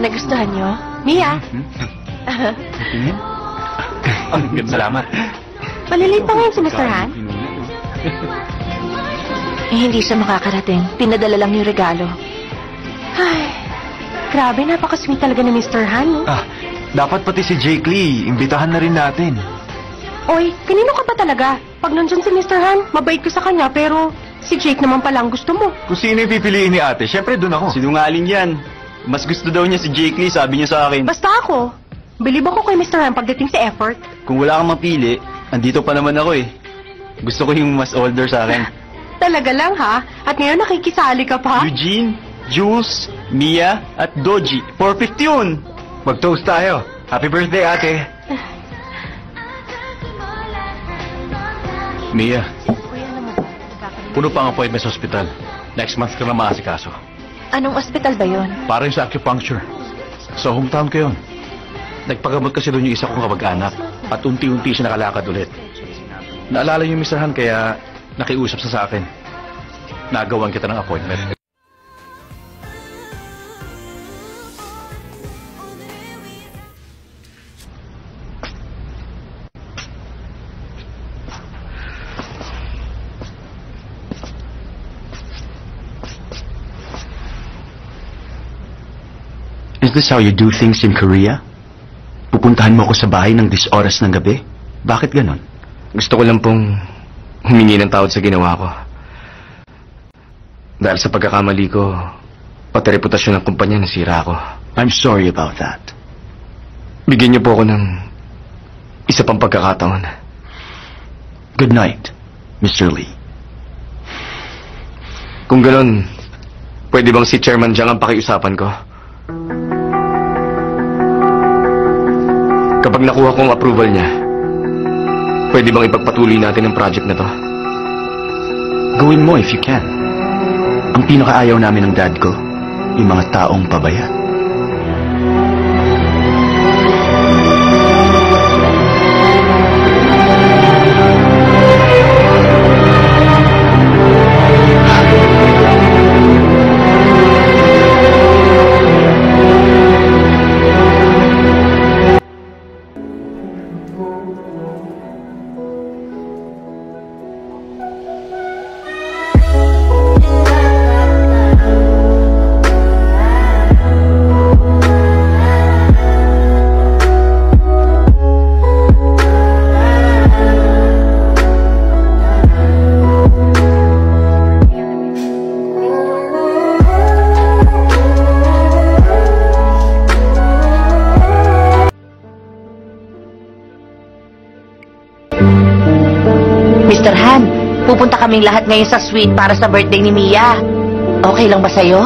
Nagustuhan niyo? Mia? Tingin? Ang ganda. Salamat. Malilate pa ngayon si Mr. Han? Eh, hindi siya makakarating. Pinadala lang yung regalo. Ay, grabe, napaka-sweet talaga ni Mr. Han. no? Ah, dapat pati si Jake Lee, imbitahan na rin natin. Oy, kanino ka ba talaga? Pag nandyan si Mr. Han, mabait ka sa kanya, pero si Jake naman pala ang gusto mo. Kung sino yung pipiliin ni ate, syempre doon ako. Sinungaling yan. Mas gusto daw niya si Jake Lee, sabi niya sa akin. Basta ako, believe ako kay Mr. Han pagdating sa effort. Kung wala kang mapili, andito pa naman ako eh. Gusto ko yung mas older sa akin. Talaga lang ha? At ngayon nakikisali ka pa? Eugene, Jules, Mia, at Doji. 450 yun! Mag-toast tayo. Happy birthday, ate. Mia, puno pa ang appointment sa ospital. Next month ka na maasikaso. Anong ospital ba yon? Para yung sa acupuncture. Sa hometown ko yun. Nagpagamot kasi doon yung isa kong kamag-anak at unti-unti siya nakalakad ulit. Naalala yung misahan kaya nakiusap sa sa akin. Nagawan kita ng appointment. Is this how you do things in Korea? Pupuntahan mo ako sa bahay ng dis oras ng gabi? Bakit ganon? Gusto ko lang pong humingi ng tawad sa ginawa ko. Dahil sa pagkakamali ko, pati reputasyon ng kumpanya nasira ako. I'm sorry about that. Bigyan niyo po ako ng isa pang pagkakataon. Good night, Mr. Lee. Kung ganun, pwede bang si Chairman Jiang ang pakiusapan ko? Kapag nakuha ko ang approval niya, pwede bang ipagpatuloy natin ang project na to? Gawin mo if you can. Ang pinakaayaw namin ng dad ko, yung mga taong pabaya. Música Mr. Han, pupunta kaming lahat ngayon sa suite para sa birthday ni Mia. Okay lang ba sa'yo?